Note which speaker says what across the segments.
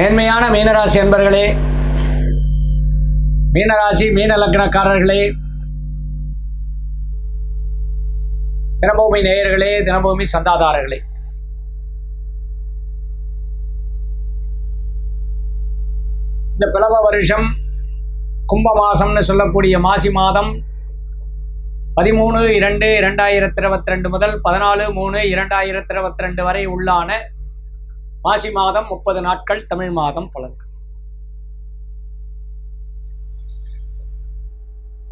Speaker 1: மேன்மையான மீனராசி அன்பர்களே மீனராசி மீன லக்னக்காரர்களே தினபூமி நேயர்களே தினபூமி சந்தாதாரர்களே. இந்த பிளவ வருஷம் கும்ப மாசம்னு சொல்லக்கூடிய மாசி மாதம் பதிமூணு இரண்டு இரண்டாயிரத்தி இருபத்தி ரெண்டு முதல் பதினாலு மூணு இரண்டாயிரத்தி இருபத்தி ரெண்டு வரை உள்ளான மாசி மாதம் முப்பது நாட்கள் தமிழ் மாதம் பலன்கள்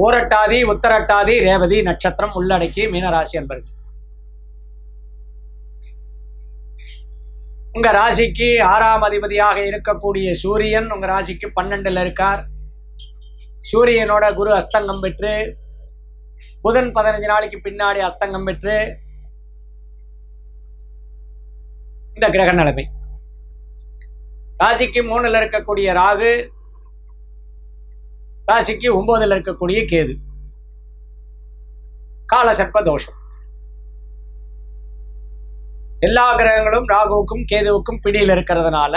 Speaker 1: ஊரட்டாதி உத்தரட்டாதி ரேவதி நட்சத்திரம் உள்ளடக்கி மீனராசி என்பர்கள் உங்க ராசிக்கு ஆறாம் அதிபதியாக இருக்கக்கூடிய சூரியன் உங்க ராசிக்கு பன்னெண்டுல இருக்கார். சூரியனோட குரு அஸ்தங்கம் பெற்று புதன் பதினஞ்சு நாளைக்கு பின்னாடி அஸ்தங்கம் பெற்று இந்த கிரக நிலைமை. ராசிக்கு மூணுல இருக்கக்கூடிய ராகு ராசிக்கு ஒன்பதுல இருக்கக்கூடிய கேது. கால சர்ப்ப தோஷம். எல்லா கிரகங்களும் ராகுவுக்கும் கேதுவுக்கும் பிடியில் இருக்கிறதுனால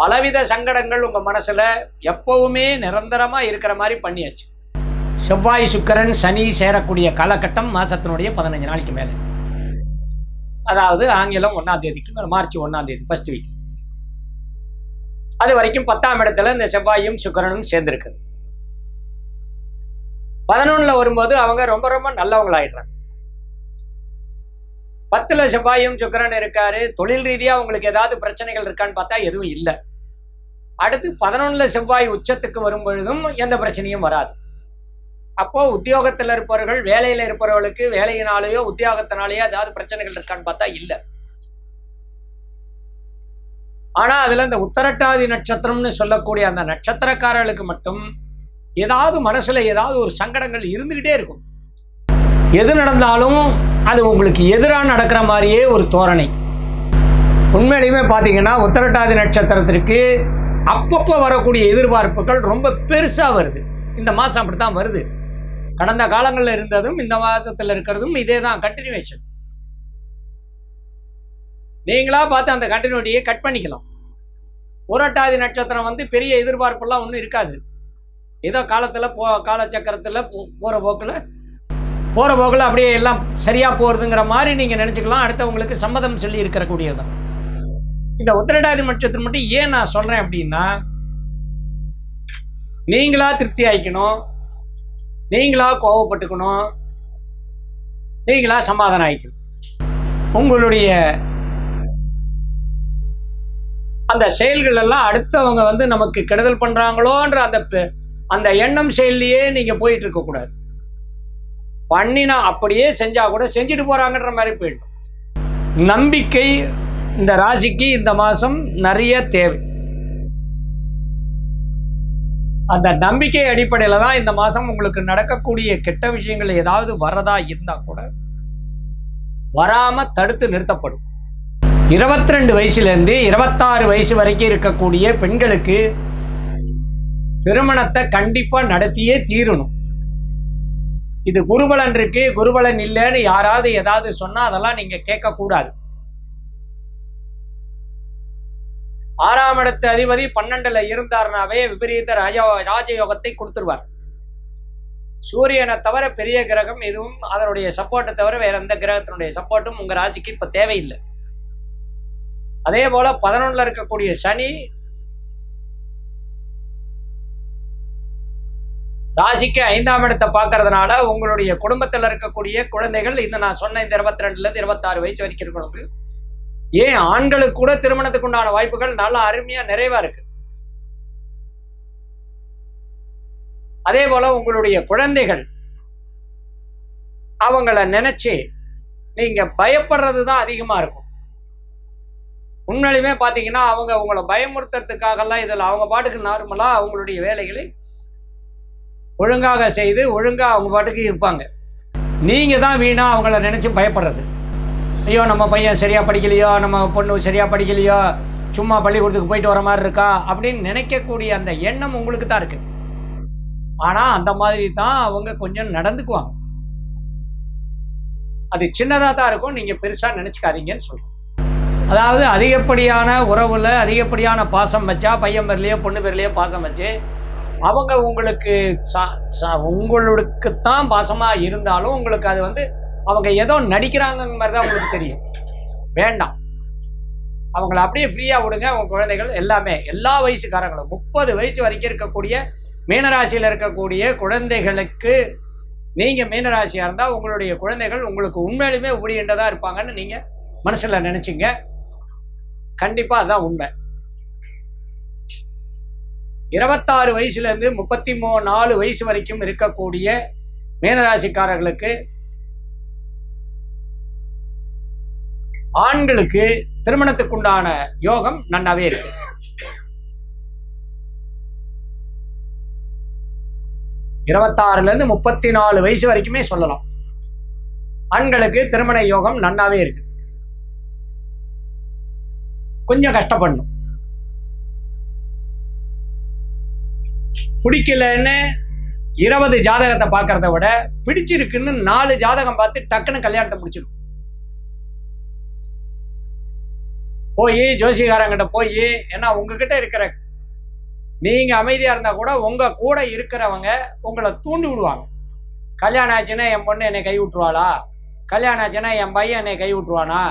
Speaker 1: பலவித சங்கடங்கள் உங்க மனசுல எப்பவுமே நிரந்தரமா இருக்கிற மாதிரி பண்ணியாச்சு. செவ்வாய் சுக்கரன் சனி சேரக்கூடிய காலகட்டம் மாசத்தினுடைய பதினஞ்சு நாளைக்கு மேலே. அதாவது ஆங்கிலம் ஒன்னாம் தேதிக்கு மார்ச் ஒன்னாம் தேதி ஃபர்ஸ்ட் வீக் அது வரைக்கும் பத்தாம் இடத்துல இந்த செவ்வாயும் சுக்கரனும் சேர்ந்துருக்கு. பதினொன்னுல வரும்போது அவங்க ரொம்ப ரொம்ப நல்லவங்களாயிடுறாங்க. பத்துல செவ்வாயும் சுக்கரன் இருக்காரு. தொழில் ரீதியா அவங்களுக்கு ஏதாவது பிரச்சனைகள் இருக்கான்னு பார்த்தா எதுவும் இல்லை. அடுத்து பதினொன்னுல செவ்வாய் உச்சத்துக்கு வரும் பொழுதும் எந்த பிரச்சனையும் வராது. அப்போ உத்தியோகத்தில் இருப்பவர்கள் வேலையில இருப்பவர்களுக்கு வேலையினாலேயோ உத்தியோகத்தினாலேயோ ஏதாவது பிரச்சனைகள் இருக்கான்னு பார்த்தா இல்லை. ஆனால் அதில் இந்த உத்தரட்டாதி நட்சத்திரம்னு சொல்லக்கூடிய அந்த நட்சத்திரக்காரர்களுக்கு மட்டும் ஏதாவது மனசில் ஏதாவது ஒரு சங்கடங்கள் இருந்துக்கிட்டே இருக்கும். எது நடந்தாலும் அது உங்களுக்கு எதிராக நடக்கிற மாதிரியே ஒரு தோரணை. உண்மையிலையுமே பார்த்தீங்கன்னா உத்தரட்டாதி நட்சத்திரத்திற்கு அப்பப்போ வரக்கூடிய எதிர்பார்ப்புகள் ரொம்ப பெருசாக வருது. இந்த மாதம் அப்படி தான் வருது. கடந்த காலங்களில் இருந்ததும் இந்த மாதத்தில் இருக்கிறதும் இதே தான் கண்டினியூவேஷன் நீங்களா பார்த்து அந்த கண்டினியூட்டியை கட் பண்ணிக்கலாம். புரட்டாதி நட்சத்திரம் வந்து பெரிய எதிர்பார்ப்பெல்லாம் ஒன்றும் இருக்காது. ஏதோ காலத்தில் போ காலச்சக்கரத்தில் போகிற போக்கில் போகிற போக்கில் அப்படியே எல்லாம் சரியாக போகிறதுங்கிற மாதிரி நீங்கள் நினச்சிக்கலாம். அடுத்தவங்களுக்கு சம்மதம் சொல்லி இருக்கிற இந்த உத்திரட்டாதி நட்சத்திரம் மட்டும் ஏன் நான் சொல்கிறேன் அப்படின்னா நீங்களா திருப்தி ஆயிக்கணும். நீங்களா கோவப்பட்டுக்கணும். நீங்களா சமாதானம் ஆயிக்கணும். உங்களுடைய அந்த செயல்கள் எல்லாம் அடுத்தவங்க வந்து நமக்கு கெடுதல் பண்றாங்களோன்ற அந்த பெ- அந்த எண்ணம் செயல்லையே நீங்க போயிட்டு இருக்க கூடாது. பண்ணினா அப்படியே செஞ்சா கூட செஞ்சுட்டு போறாங்கன்ற மாதிரி போயிடும். நம்பிக்கை இந்த ராசிக்கு இந்த மாசம் நிறைய தேவை. அந்த நம்பிக்கை அடிப்படையில் தான் இந்த மாதம் உங்களுக்கு நடக்கக்கூடிய கெட்ட விஷயங்கள் ஏதாவது வரதா இருந்தால் கூட வராமல் தடுத்து நிறுத்தப்படும். இருபத்தி ரெண்டு வயசுலேருந்து இருபத்தாறு வயசு வரைக்கும் இருக்கக்கூடிய பெண்களுக்கு திருமணத்தை கண்டிப்பாக நடத்தியே தீரணும். இது குருபலன் இருக்கு குருபலன் இல்லைன்னு யாராவது ஏதாவது சொன்னா அதெல்லாம் நீங்க கேட்கக்கூடாது. ஆறாம் இடத்து அதிபதி பன்னெண்டுல இருந்தாருனாவே விபரீத ராஜ ராஜயோகத்தை கொடுத்துருவார். சூரியனை தவிர பெரிய கிரகம் எதுவும் அதனுடைய சப்போர்ட்டை தவிர வேற எந்த கிரகத்தினுடைய சப்போர்ட்டும் உங்க ராசிக்கு இப்ப தேவையில்லை. அதே போல பதினொன்னுல இருக்கக்கூடிய சனி ராசிக்கு ஐந்தாம் இடத்தை பார்க்கறதுனால உங்களுடைய குடும்பத்தில் இருக்கக்கூடிய குழந்தைகள் இந்த நான் சொன்ன இந்த இருபத்தி ரெண்டுல இருந்து இருபத்தாறு வயசு வரைக்கும் இருக்கிறவங்க ஏன் ஆண்களுக்கு கூட திருமணத்துக்கு உண்டான வாய்ப்புகள் நல்லா அருமையா நிறைவா இருக்கு. அதே போல உங்களுடைய குழந்தைகள் அவங்கள நினைச்சு நீங்க பயப்படுறது தான் அதிகமா இருக்கும். உண்மையிலுமே பார்த்தீங்கன்னா அவங்க உங்களை பயமுறுத்துறதுக்காகலாம் இதில் அவங்க பாட்டுக்கு நார்மலாக அவங்களுடைய வேலைகளை ஒழுங்காக செய்து ஒழுங்காக அவங்க பாட்டுக்கு இருப்பாங்க. நீங்கள் தான் வீணாக அவங்கள நினச்சி பயப்படுறது. ஐயோ நம்ம பையன் சரியாக படிக்கலையோ நம்ம பொண்ணு சரியாக படிக்கலையோ சும்மா பள்ளிக்கூடத்துக்கு போயிட்டு வர மாதிரி இருக்கா அப்படின்னு நினைக்கக்கூடிய அந்த எண்ணம் உங்களுக்கு தான் இருக்குது ஆனால் அந்த மாதிரி தான் அவங்க கொஞ்சம் நடந்துக்குவாங்க. அது சின்னதாக தான் இருக்கும் நீங்கள் பெருசாக நினச்சிக்காதீங்கன்னு சொல்லுங்கள் அதாவது அதிகப்படியான உறவில் அதிகப்படியான பாசம் வச்சா பையன் பேர்லேயோ பொண்ணு பேர்லையோ பாசம் வச்சு அவங்க உங்களுக்கு ச- ச- உங்களுக்குத்தான் பாசமாக இருந்தாலும் உங்களுக்கு அது வந்து அவங்க ஏதோ நடிக்கிறாங்க மாதிரி தான் உங்களுக்கு தெரியும். வேண்டாம். அவங்கள அப்படியே ஃப்ரீயாக விடுங்க அவங்க குழந்தைகள் எல்லாமே. எல்லா வயசுக்காரங்களும் முப்பது வயசு வரைக்கும் இருக்கக்கூடிய மீனராசியில் இருக்கக்கூடிய குழந்தைகளுக்கு நீங்கள் மீனராசியாக இருந்தால் உங்களுடைய குழந்தைகள் உங்களுக்கு உண்மையிலுமே உபடின்றதாக இருப்பாங்கன்னு நீங்கள் மனசில் நினச்சிங்க. கண்டிப்பா அதான் உண்மை. இருபத்தாறு வயசுலேருந்து முப்பத்தி மூ நாலு வயசு வரைக்கும் இருக்கக்கூடிய மீனராசிக்காரர்களுக்கு ஆண்களுக்கு திருமணத்துக்குண்டான யோகம் நன்னாவே இருக்கு. இருபத்தாறுல இருந்து முப்பத்தி நாலு வயசு வரைக்குமே சொல்லலாம். ஆண்களுக்கு திருமண யோகம் நன்னாவே இருக்கு. கொஞ்சம் கஷ்டப்படணும். பிடிக்கலன்னு இருபது ஜாதகத்தை பார்க்கறத விட பிடிச்சிருக்குன்னு நாலு ஜாதகம் பார்த்து டக்குன்னு கல்யாணத்தை முடிச்சிடும். போய் ஜோசிகாரங்கிட்ட போய் ஏன்னா உங்ககிட்ட இருக்கிற நீங்க அமைதியா இருந்தா கூட உங்க கூட இருக்கிறவங்க உங்களை தூண்டி விடுவாங்க. கல்யாணம் ஆச்சுன்னா என் பொண்ணு என்னை கை விட்டுருவாளா? கல்யாணம் ஆச்சுன்னா என் பையன் என்னை கை விட்டுருவானா?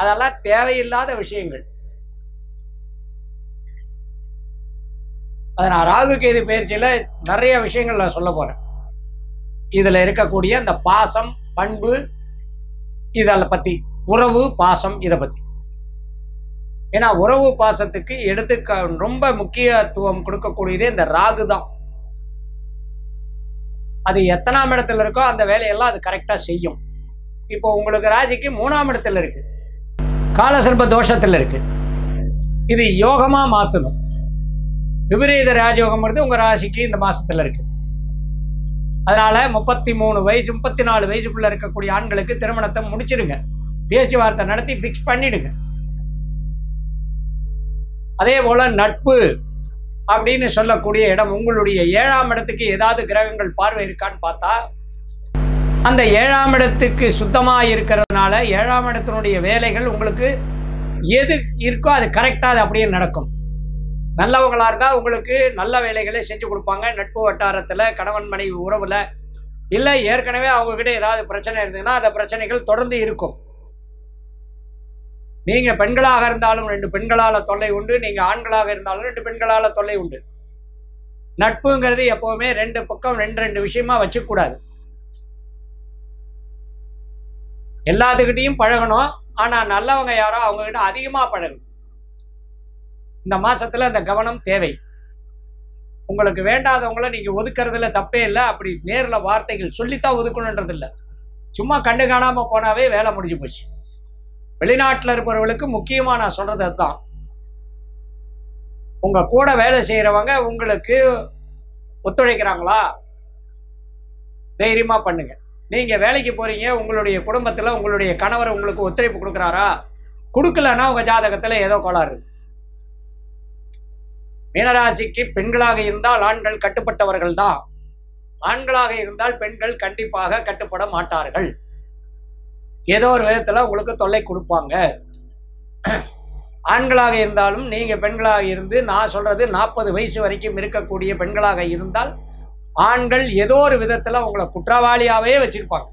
Speaker 1: அதெல்லாம் தேவையில்லாத விஷயங்கள். அதை நான் ராகு கேது பயிற்சியில் நிறைய விஷயங்கள் நான் சொல்ல போறேன். இதுல இருக்கக்கூடிய அந்த பாசம் பண்பு இதில் பத்தி உறவு பாசம் இதை பத்தி. ஏன்னா உறவு பாசத்துக்கு எடுத்துக்க ரொம்ப முக்கியத்துவம் கொடுக்கக்கூடியதே இந்த ராகு தான். அது எத்தனாம் இடத்துல இருக்கோ அந்த வேலையெல்லாம் அது கரெக்டாக செய்யும். இப்போ உங்களுக்கு ராசிக்கு மூணாம் இடத்துல இருக்கு. காலசர்ப தோஷத்தில் இருக்கு. இது யோகமாக மாற்றணும் விபரீத ராஜயோகம்ங்கிறது உங்கள் ராசிக்கு இந்த மாதத்தில் இருக்கு. அதனால் முப்பத்தி மூணு வயசு முப்பத்தி நாலு வயசுக்குள்ளே இருக்கக்கூடிய ஆண்களுக்கு திருமணத்தை முடிச்சிடுங்க பேச்சுவார்த்தை நடத்தி ஃபிக்ஸ் பண்ணிடுங்க. அதே போல் நட்பு அப்படின்னு சொல்லக்கூடிய இடம் உங்களுடைய ஏழாம் இடத்துக்கு ஏதாவது கிரகங்கள் பார்வை இருக்கான்னு பார்த்தா அந்த ஏழாம் இடத்துக்கு சுத்தமாக இருக்கிறதுனால ஏழாம் இடத்தினுடைய வேலைகள் உங்களுக்கு எது இருக்கோ அது கரெக்டாக அது அப்படியே நடக்கும். நல்லவங்களாக இருந்தால் உங்களுக்கு நல்ல வேலைகளை செஞ்சு கொடுப்பாங்க. நட்பு வட்டாரத்தில் கணவன் மனைவி உறவில் இல்லை ஏற்கனவே அவங்கக்கிட்ட ஏதாவது பிரச்சனை இருந்ததுன்னா அந்த பிரச்சனைகள் தொடர்ந்து இருக்கும். நீங்கள் பெண்களாக இருந்தாலும் ரெண்டு பெண்களால் தொல்லை உண்டு. நீங்கள் ஆண்களாக இருந்தாலும் ரெண்டு பெண்களால் தொல்லை உண்டு. நட்புங்கிறது எப்போவுமே ரெண்டு பக்கம் ரெண்டு ரெண்டு விஷயமா வச்சுக்கூடாது. எல்லாத்துக்கிட்டையும் பழகணும். ஆனா நல்லவங்க யாரோ அவங்க கிட்ட அதிகமா பழகணும். இந்த மாசத்துல அந்த கவனம் தேவை. உங்களுக்கு வேண்டாதவங்கள நீங்க ஒதுக்குறதுல தப்பே இல்லை. அப்படி நேர்ல வார்த்தைகள் சொல்லித்தான் ஒதுக்கணுன்றது இல்லை சும்மா கண்டு காணாம போனாவே வேலை முடிஞ்சு போச்சு. வெளிநாட்டில் இருப்பவர்களுக்கு முக்கியமாக நான் சொல்கிறது அதுதான். உங்க கூட வேலை செய்கிறவங்க உங்களுக்கு ஒத்துழைக்கிறாங்களா? தைரியமா பண்ணுங்க. நீங்க வேலைக்கு போறீங்க உங்களுடைய குடும்பத்தில் உங்களுடைய கணவர் உங்களுக்கு ஒத்துழைப்பு கொடுக்குறாரா? கொடுக்கலன்னா உங்க ஜாதகத்துல ஏதோ கோளாறு. மீனராசிக்கு பெண்களாக இருந்தால் ஆண்கள் கட்டுப்பட்டவர்கள் தான். ஆண்களாக இருந்தால் பெண்கள் கண்டிப்பாக கட்டுப்பட மாட்டார்கள். ஏதோ ஒரு விதத்துல உங்களுக்கு தொல்லை கொடுப்பாங்க. ஆண்களாக இருந்தாலும் நீங்க பெண்களாக இருந்து நான் சொல்றது நாற்பது வயசு வரைக்கும் இருக்கக்கூடிய பெண்களாக இருந்தால் ஆண்கள் ஏதோ ஒரு விதத்துல உங்களை குற்றவாளியாவே வச்சிருப்பாங்க.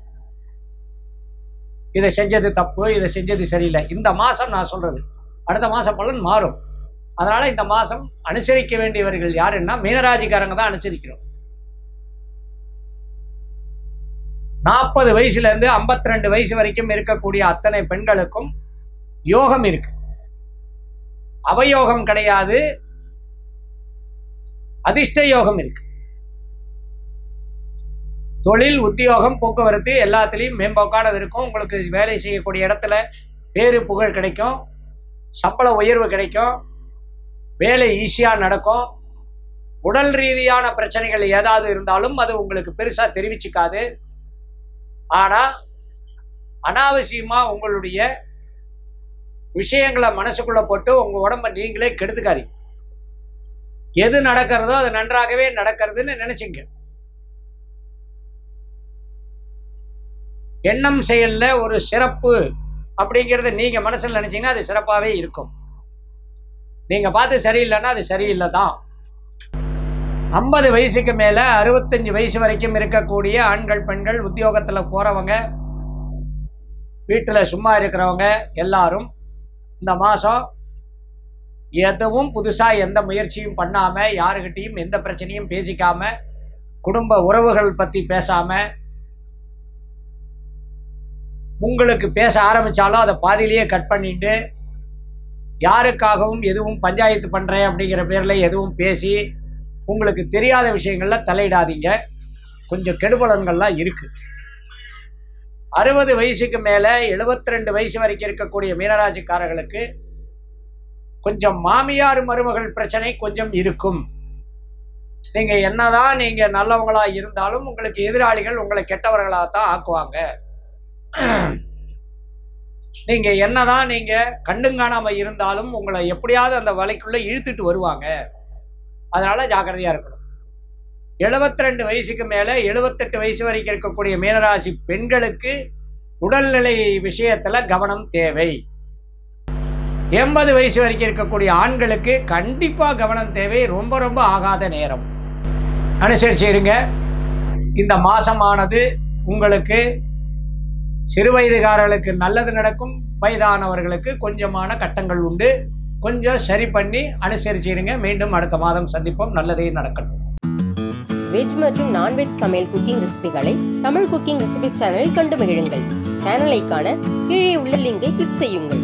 Speaker 1: இதை செஞ்சது தப்பு இதை செஞ்சது சரியில்லை. இந்த மாசம் நான் சொல்றது. அடுத்த மாசம் பலன் மாறும். அதனால இந்த மாசம் அனுசரிக்க வேண்டியவர்கள் யாருன்னா மீனராசிக்காரங்க தான் அனுசரிக்கிறோம். நாற்பது வயசுல இருந்து ஐம்பத்தி ரெண்டு வயசு வரைக்கும் இருக்கக்கூடிய அத்தனை பெண்களுக்கும் யோகம் இருக்கு. அவயோகம் கிடையாது. அதிர்ஷ்ட யோகம் இருக்கு. தொழில் உத்தியோகம் போக்குவரத்து எல்லாத்துலேயும் மேம்போக்கானது இருக்கும் உங்களுக்கு வேலை செய்யக்கூடிய இடத்துல பேரு புகழ் கிடைக்கும். சம்பள உயர்வு கிடைக்கும். வேலை ஈஸியாக நடக்கும். உடல் ரீதியான பிரச்சனைகள் ஏதாவது இருந்தாலும் அது உங்களுக்கு பெருசாக தெரிவிச்சுக்காது. ஆனால் அனாவசியமாக உங்களுடைய விஷயங்களை மனசுக்குள்ளே போட்டு உங்கள் உடம்ப நீங்களே கெடுத்துக்காதீங்க. எது நடக்கிறதோ அது நன்றாகவே நடக்கிறதுன்னு நினச்சிங்க. எண்ணம் செயலில் ஒரு சிறப்பு அப்படிங்கிறத நீங்கள் மனசில் நினச்சிங்கன்னா அது சிறப்பாகவே இருக்கும். நீங்கள் பார்த்து சரியில்லைன்னா அது சரியில்லை தான் ஐம்பது வயசுக்கு மேலே அறுபத்தஞ்சு வயசு வரைக்கும் இருக்கக்கூடிய ஆண்கள் பெண்கள் உத்தியோகத்தில் போகிறவங்க வீட்டில் சும்மா இருக்கிறவங்க எல்லாரும் இந்த மாதம் எதுவும் புதுசாக எந்த முயற்சியும் பண்ணாமல் யாருக்கிட்டேயும் எந்த பிரச்சனையும் பேசிக்காமல் குடும்ப உறவுகள் பற்றி பேசாமல் உங்களுக்கு பேச ஆரம்பித்தாலும் அதை பாதியிலேயே கட் பண்ணிட்டு யாருக்காகவும் எதுவும் பஞ்சாயத்து பண்ணுறேன் அப்படிங்கிற பேரில் எதுவும் பேசி உங்களுக்கு தெரியாத விஷயங்களில் தலையிடாதீங்க. கொஞ்சம் கெடுபலன்கள்லாம் இருக்குது அறுபது வயசுக்கு மேலே எழுபத்தி ரெண்டு வயசு வரைக்கும் இருக்கக்கூடிய மீனராசிக்காரர்களுக்கு கொஞ்சம் மாமியார் மருமகள் பிரச்சனை கொஞ்சம் இருக்கும். நீங்க என்னதான் நீங்கள் நல்லவங்களாக இருந்தாலும் உங்களுக்கு எதிராளிகள் உங்களை கெட்டவர்களாக தான் ஆக்குவாங்க. நீங்க என்னதான் நீங்க கண்டுங்காணாம இருந்தாலும் உங்களை எப்படியாவது அந்த வலைக்குள்ள இழுத்துட்டு வருவாங்க. அதனால ஜாக்கிரதையா இருக்கணும். எழுபத்தி ரெண்டு வயசுக்கு மேல எழுபத்தெட்டு வயசு வரைக்கும் இருக்கக்கூடிய மீனராசி பெண்களுக்கு உடல்நிலை விஷயத்துல கவனம் தேவை. எண்பது வயசு வரைக்கும் இருக்கக்கூடிய ஆண்களுக்கு கண்டிப்பாக கவனம் தேவை. ரொம்ப ரொம்ப ஆகாத நேரம். அனுசரிச்சு இருங்க. இந்த மாசமானது உங்களுக்கு சிறுவயதுகாரர்களுக்கு நல்லது நடக்கும் வயதானவர்களுக்கு கொஞ்சமான கட்டங்கள் உண்டு. கொஞ்சம் சரி பண்ணி அனுசரிச்சிருங்க. மீண்டும் அடுத்த மாதம் சந்திப்போம். நல்லதே நடக்கட்டும்.
Speaker 2: வெஜ் மற்றும் நான்வெஜ் சமையல் குக்கிங் ரெசிபிகளை தமிழ் குக்கிங் ரெசிபி சேனலில் கண்டு மகிழுங்கள். சேனலை காண கீழே உள்ள லிங்கை கிளிக் செய்யுங்கள்.